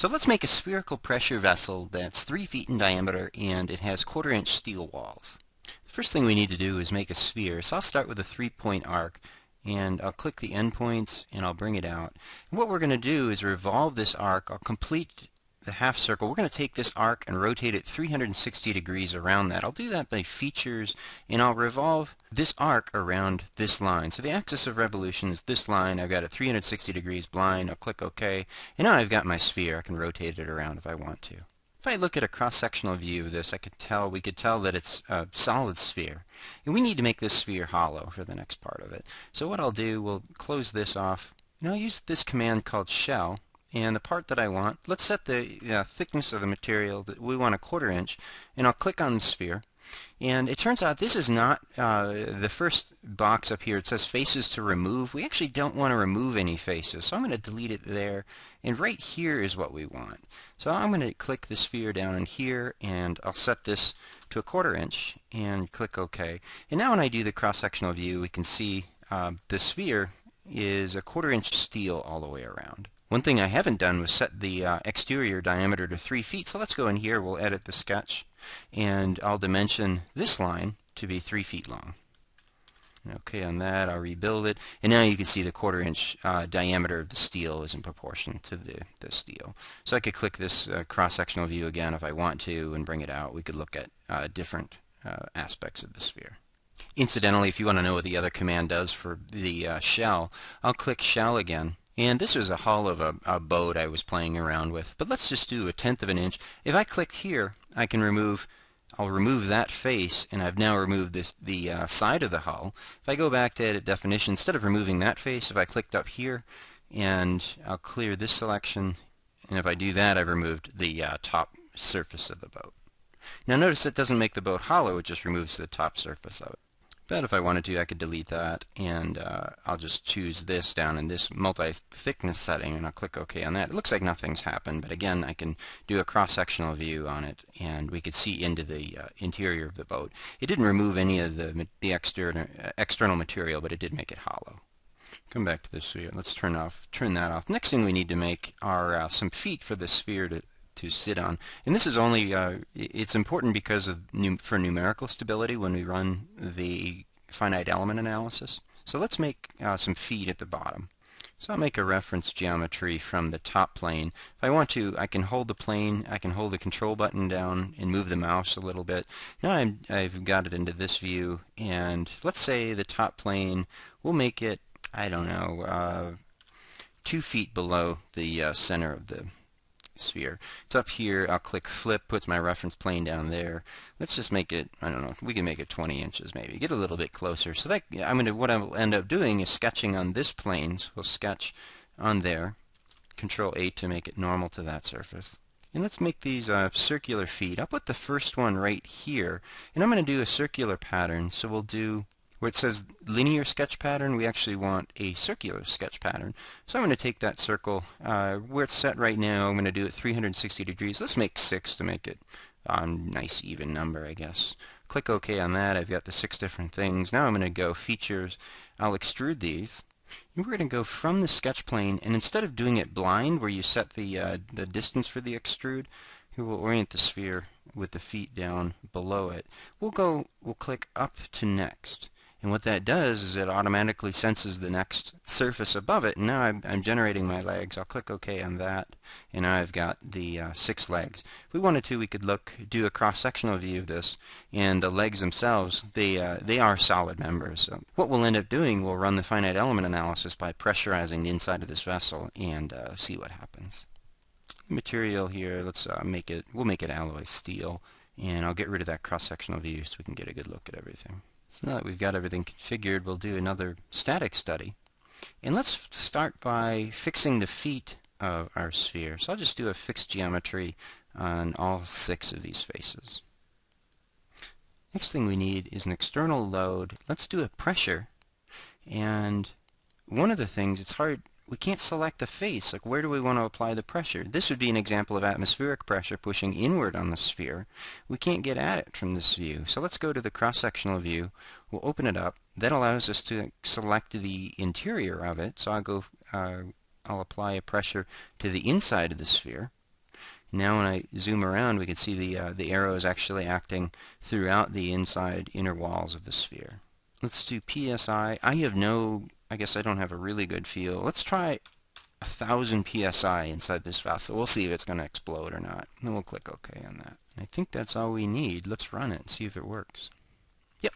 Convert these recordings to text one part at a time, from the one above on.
So let's make a spherical pressure vessel that's 3 feet in diameter and it has quarter inch steel walls. The first thing we need to do is make a sphere. So I'll start with a three-point arc and I'll click the endpoints and I'll bring it out. And what we're going to do is revolve this arc. I'll complete the half circle. We're going to take this arc and rotate it 360 degrees around that. I'll do that by features and I'll revolve this arc around this line. So the axis of revolution is this line. I've got it 360 degrees blind. I'll click OK. And now I've got my sphere. I can rotate it around if I want to. If I look at a cross-sectional view of this, I could tell, we could tell that it's a solid sphere. And we need to make this sphere hollow for the next part of it. So what I'll do, we'll close this off. And I'll use this command called shell. And the part that I want, let's set the uh, thickness of the material that we want a quarter inch. And I'll click on the sphere. And it turns out this is not uh, the first box up here. It says faces to remove. We actually don't want to remove any faces. So I'm going to delete it there. And right here is what we want. So I'm going to click the sphere down in here and I'll set this to a quarter inch and click OK. And now when I do the cross-sectional view we can see uh, the sphere is a quarter inch steel all the way around. One thing I haven't done was set the uh, exterior diameter to 3 feet, so let's go in here, we'll edit the sketch, and I'll dimension this line to be 3 feet long. Okay, on that, I'll rebuild it. And now you can see the quarter inch uh, diameter of the steel is in proportion to the, the steel. So I could click this uh, cross-sectional view again if I want to and bring it out. We could look at uh, different uh, aspects of the sphere. Incidentally, if you want to know what the other command does for the uh, shell, I'll click shell again and this was a hull of a, a, boat I was playing around with. But let's just do a tenth of an inch. If I click here, I can remove, I'll remove that face, and I've now removed this, the uh, side of the hull. If I go back to edit definition, instead of removing that face, if I clicked up here, and I'll clear this selection, and if I do that, I've removed the uh, top surface of the boat. Now notice it doesn't make the boat hollow, it just removes the top surface of it. But if I wanted to, I could delete that, and uh, I'll just choose this down in this multi-thickness setting, and I'll click OK on that. It looks like nothing's happened, but again, I can do a cross-sectional view on it, and we could see into the uh, interior of the boat. It didn't remove any of the, the external, external material, but it did make it hollow. Come back to the sphere. Let's turn off, turn that off. Next thing we need to make are uh, some feet for the sphere to, to sit on. And this is only, uh, it's important because of for numerical stability when we run the finite element analysis. So let's make uh, some feet at the bottom. So I'll make a reference geometry from the top plane. If I want to, I can hold the plane, I can hold the control button down and move the mouse a little bit. Now i have got it into this view, and let's say the top plane, we'll make it, I don't know, uh, two feet below the uh, center of the sphere. It's up here. I'll click flip, puts my reference plane down there. Let's just make it, I don't know, we can make it 20 inches maybe. Get a little bit closer. So that I'm going to, what I'll end up doing is sketching on this plane. So we'll sketch on there. Control 8 to make it normal to that surface. And let's make these uh, circular feet. I'll put the first one right here. And I'm going to do a circular pattern. So we'll do where it says linear sketch pattern, we actually want a circular sketch pattern. So I'm going to take that circle, uh, where it's set right now, I'm going to do it 360 degrees. Let's make 6 to make it a nice even number, I guess. Click OK on that. I've got the six different things. Now I'm going to go Features. I'll extrude these. And we're going to go from the sketch plane, and instead of doing it blind, where you set the, uh, the distance for the extrude, we will orient the sphere with the feet down below it. We'll go, we'll click up to next. And what that does is it automatically senses the next surface above it. And now I'm, I'm generating my legs. I'll click OK on that. And now I've got the uh, six legs. If we wanted to, we could look, do a cross-sectional view of this. And the legs themselves, they, uh, they are solid members. So what we'll end up doing, we'll run the finite element analysis by pressurizing the inside of this vessel and uh, see what happens. The material here, let's uh, make it, we'll make it alloy steel. And I'll get rid of that cross-sectional view so we can get a good look at everything. So now that we've got everything configured, we'll do another static study. And let's start by fixing the feet of our sphere. So I'll just do a fixed geometry on all six of these faces. Next thing we need is an external load. Let's do a pressure. And one of the things, it's hard, we can't select the face. Like, where do we want to apply the pressure? This would be an example of atmospheric pressure pushing inward on the sphere. We can't get at it from this view. So let's go to the cross-sectional view. We'll open it up. That allows us to select the interior of it. So I'll go, uh, I'll apply a pressure to the inside of the sphere. Now when I zoom around, we can see the, uh, the arrow is actually acting throughout the inside inner walls of the sphere. Let's do PSI. I have no, I guess I don't have a really good feel. Let's try a thousand PSI inside this vessel. We'll see if it's going to explode or not. And we'll click OK on that. I think that's all we need. Let's run it and see if it works. Yep,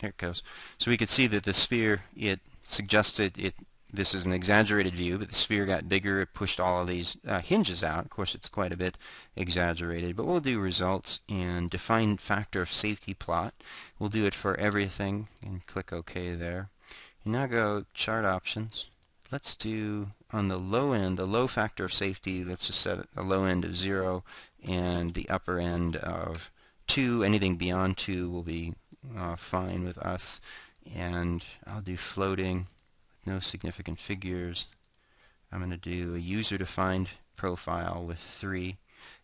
here it goes. So we could see that the sphere, it suggested it this is an exaggerated view, but the sphere got bigger. It pushed all of these uh, hinges out. Of course, it's quite a bit exaggerated, but we'll do results and define factor of safety plot. We'll do it for everything and click OK there. And now go chart options. Let's do on the low end, the low factor of safety, let's just set a low end of 0 and the upper end of 2. Anything beyond 2 will be uh, fine with us. And I'll do floating no significant figures. I'm going to do a user-defined profile with 3.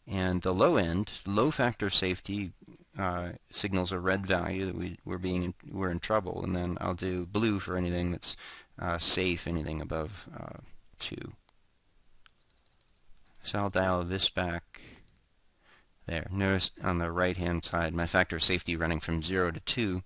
And the low end, low factor of safety, uh, signals a red value that we, we're, being in, we're in trouble. And then I'll do blue for anything that's uh, safe, anything above uh, 2. So I'll dial this back there. Notice on the right-hand side, my factor of safety running from 0 to 2.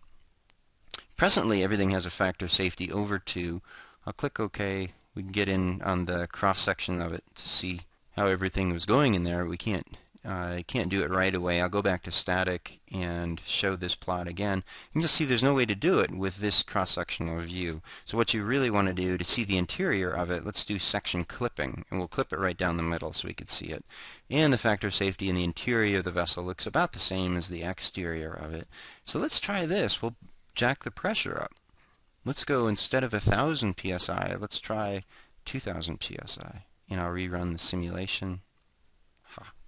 Presently, everything has a factor of safety over 2. I'll click OK. We can get in on the cross-section of it to see how everything was going in there. We can't uh, can't do it right away. I'll go back to static and show this plot again. And you'll see there's no way to do it with this cross-sectional view. So what you really want to do to see the interior of it, let's do section clipping. And we'll clip it right down the middle so we can see it. And the factor of safety in the interior of the vessel looks about the same as the exterior of it. So let's try this. We'll jack the pressure up. Let's go, instead of 1,000 psi, let's try 2,000 psi. And I'll rerun the simulation.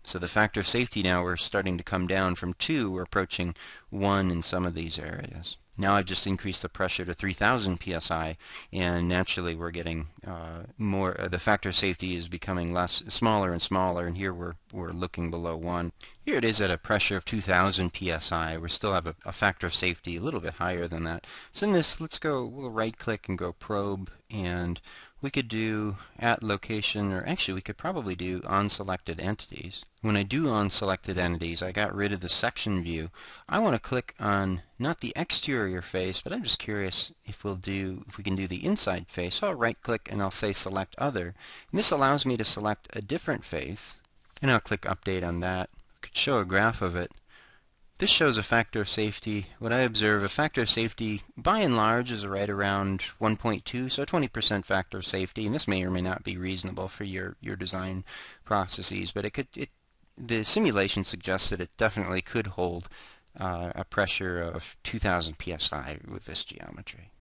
So the factor of safety now, we're starting to come down from 2, we're approaching 1 in some of these areas. Now I've just increased the pressure to 3000 psi and naturally we're getting uh, more, uh, the factor of safety is becoming less, smaller and smaller and here we're, we're looking below 1. Here it is at a pressure of 2000 psi. We still have a, a factor of safety a little bit higher than that. So in this, let's go, we'll right click and go probe and we could do at location, or actually we could probably do on selected entities. When I do on selected entities, I got rid of the section view. I want to click on not the exterior face, but I'm just curious if we'll do if we can do the inside face. So I'll right click and I'll say select other. And this allows me to select a different face. And I'll click update on that. Could show a graph of it. This shows a factor of safety. What I observe, a factor of safety by and large is right around 1.2, so a 20% factor of safety, and this may or may not be reasonable for your, your design processes, but it could, it, the simulation suggests that it definitely could hold uh, a pressure of 2000 psi with this geometry.